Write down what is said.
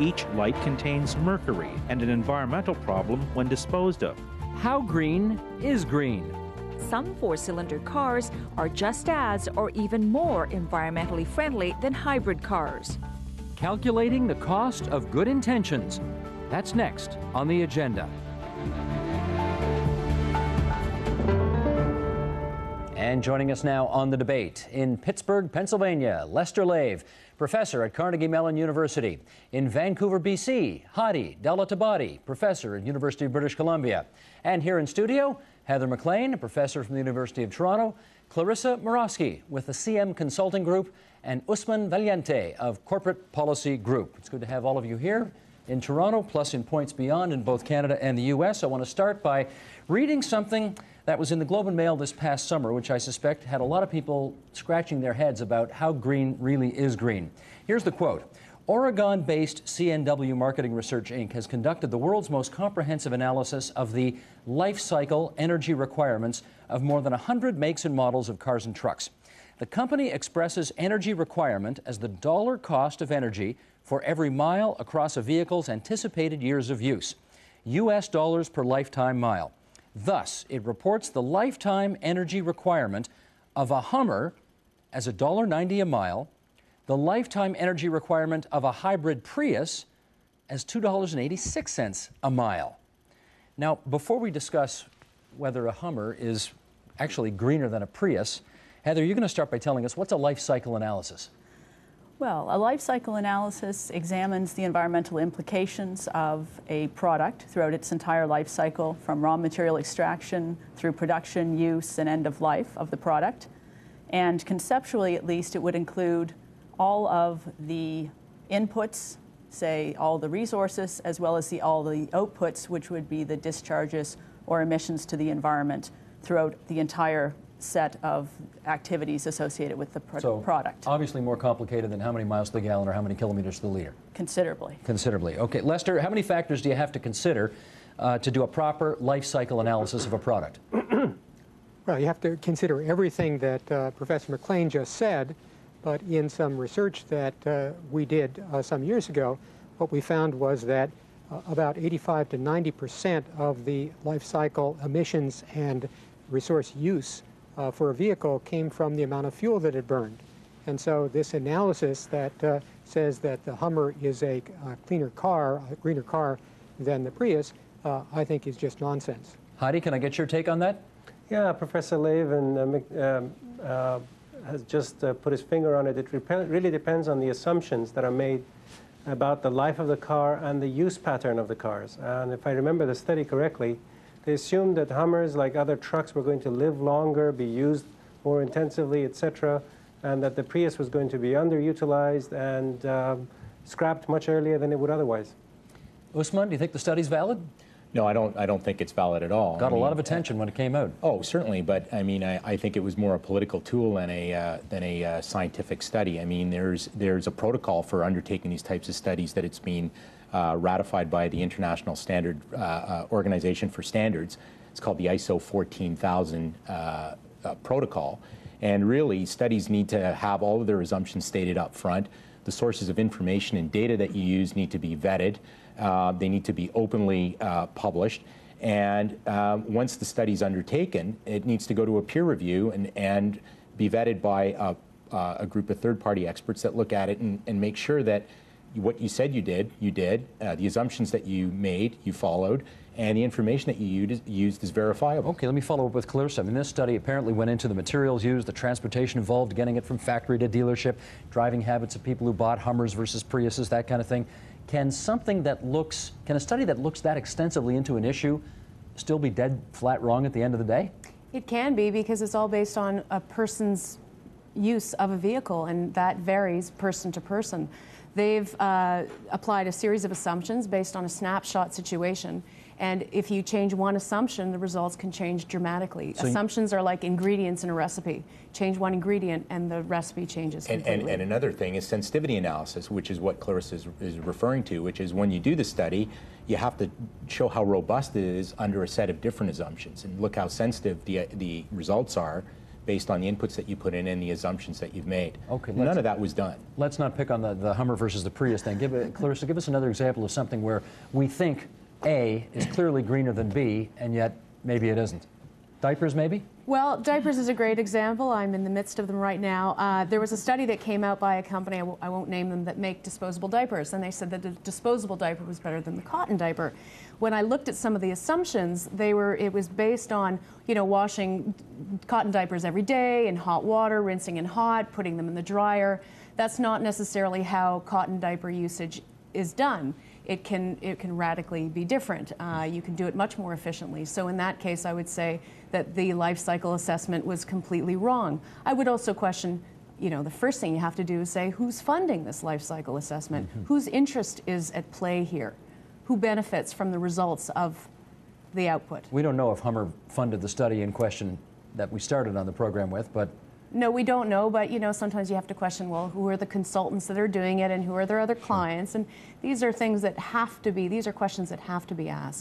Each light contains mercury and an environmental problem when disposed of. How green is green? Some four cylinder cars are just as or even more environmentally friendly than hybrid cars. Calculating the cost of good intentions. That's next on the agenda. And joining us now on the debate in Pittsburgh, Pennsylvania, Lester Lave, professor at Carnegie Mellon University. In Vancouver, BC, Hadi Dowlatabadi, professor at University of British Columbia. And here in studio, Heather MacLean, a professor from the University of Toronto, Clarissa Morawski with the CM Consulting Group, and Usman Valiente of Corporate Policy Group. It's good to have all of you here in Toronto, plus in points beyond in both Canada and the U.S. I want to start by reading something that was in the Globe and Mail this past summer, which I suspect had a lot of people scratching their heads about how green really is green. Here's the quote. Oregon based CNW Marketing Research Inc. has conducted the world's most comprehensive analysis of the life cycle energy requirements of more than 100 makes and models of cars and trucks. The company expresses energy requirement as the dollar cost of energy for every mile across a vehicle's anticipated years of use, US dollars per lifetime mile. Thus, it reports the lifetime energy requirement of a Hummer as $1.90 a mile, the lifetime energy requirement of a hybrid Prius as $2.86 a mile. Now, before we discuss whether a Hummer is actually greener than a Prius, Heather, you're going to start by telling us what's a life cycle analysis? Well, a life cycle analysis examines the environmental implications of a product throughout its entire life cycle, from raw material extraction through production, use, and end of life of the product. And conceptually, at least, it would include all of the inputs, say all the resources, as well as the, all the outputs, which would be the discharges or emissions to the environment throughout the entire set of activities associated with the pro So, product. Obviously more complicated than how many miles to the gallon or how many kilometers to the liter. Considerably. Considerably. Okay, Lester, how many factors do you have to consider uh, to do a proper life cycle analysis of a product? Well, you have to consider everything that uh, Professor MacLean just said, but in some research that uh, we did uh, some years ago, what we found was that uh, about 85 to 90 percent of the life cycle emissions and resource use uh, for a vehicle came from the amount of fuel that it burned. And so this analysis that uh, says that the Hummer is a, a cleaner car, a greener car than the Prius, uh, I think is just nonsense. Hadi, can I get your take on that? Yeah, Professor Lavin uh, Mc- um, uh, has just uh, put his finger on it. It rep- really depends on the assumptions that are made about the life of the car and the use pattern of the cars. And if I remember the study correctly, they assumed that Hummers, like other trucks, were going to live longer, be used more intensively, etc., and that the Prius was going to be underutilized and um, scrapped much earlier than it would otherwise. Usman, do you think the study's valid? No, I don't. I don't think it's valid at all. Got I a lot of attention when it came out. Oh, certainly, but I mean, I, I think it was more a political tool than a uh, than a uh, scientific study. I mean, there's there's a protocol for undertaking these types of studies that it's been uh, ratified by the International Standard uh, uh, Organization for Standards. It's called the ISO 14000 uh, uh, protocol, and really, studies need to have all of their assumptions stated up front. The sources of information and data that you use need to be vetted. Uh, they need to be openly uh, published. And um, once the study's undertaken, it needs to go to a peer review and, and be vetted by a, uh, a group of third-party experts that look at it and, and make sure that what you said you did, you did. Uh, the assumptions that you made, you followed, and the information that you used, used is verifiable. Okay, let me follow up with Clarissa. I mean, this study apparently went into the materials used, the transportation involved, getting it from factory to dealership, driving habits of people who bought Hummers versus Priuses, that kind of thing. Can something that looks, can a study that looks that extensively into an issue still be dead flat wrong at the end of the day? It can be because it's all based on a person's use of a vehicle, and that varies person to person. They've uh, applied a series of assumptions based on a snapshot situation. And if you change one assumption, the results can change dramatically. So Assumptions are like ingredients in a recipe. Change one ingredient, and the recipe changes And, completely. and, and another thing is sensitivity analysis, which is what Clarissa is, is referring to, which is when you do the study, you have to show how robust it is under a set of different assumptions and look how sensitive the, the results are based on the inputs that you put in and the assumptions that you've made. Okay, None of that was done. Let's not pick on the, the Hummer versus the Prius thing. Give Clarissa, give us another example of something where we think A is clearly greener than B, and yet maybe it isn't. Diapers, maybe? Well, diapers is a great example. I'm in the midst of them right now. Uh, there was a study that came out by a company, I w- I won't name them, that make disposable diapers, and they said that the disposable diaper was better than the cotton diaper. When I looked at some of the assumptions, they were it was based on you know washing cotton diapers every day in hot water, rinsing in hot, putting them in the dryer. That's not necessarily how cotton diaper usage is done it can it can radically be different. Uh, you can do it much more efficiently. So in that case, I would say that the life cycle assessment was completely wrong. I would also question. You know, the first thing you have to do is say who's funding this life cycle assessment, whose interest is at play here, who benefits from the results of the output. We don't know if Hummer funded the study in question that we started on the program with, but No, we don't know, but you know, sometimes you have to question, well, who are the consultants that are doing it and who are their other clients? And these are things that have to be, these are questions that have to be asked.